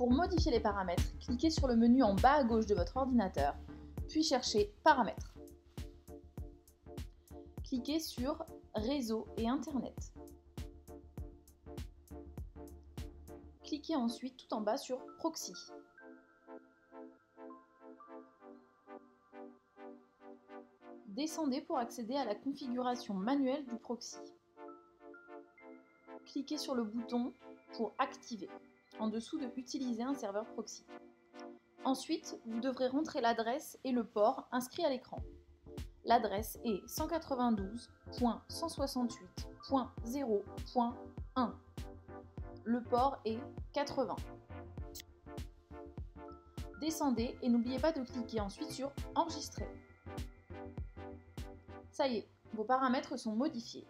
Pour modifier les paramètres, cliquez sur le menu en bas à gauche de votre ordinateur, puis cherchez Paramètres. Cliquez sur Réseau et Internet. Cliquez ensuite tout en bas sur Proxy. Descendez pour accéder à la configuration manuelle du proxy. Cliquez sur le bouton pour activer, en dessous de Utiliser un serveur proxy. Ensuite, vous devrez rentrer l'adresse et le port inscrit à l'écran. L'adresse est 192.168.0.1. Le port est 80. Descendez et n'oubliez pas de cliquer ensuite sur Enregistrer. Ça y est, vos paramètres sont modifiés.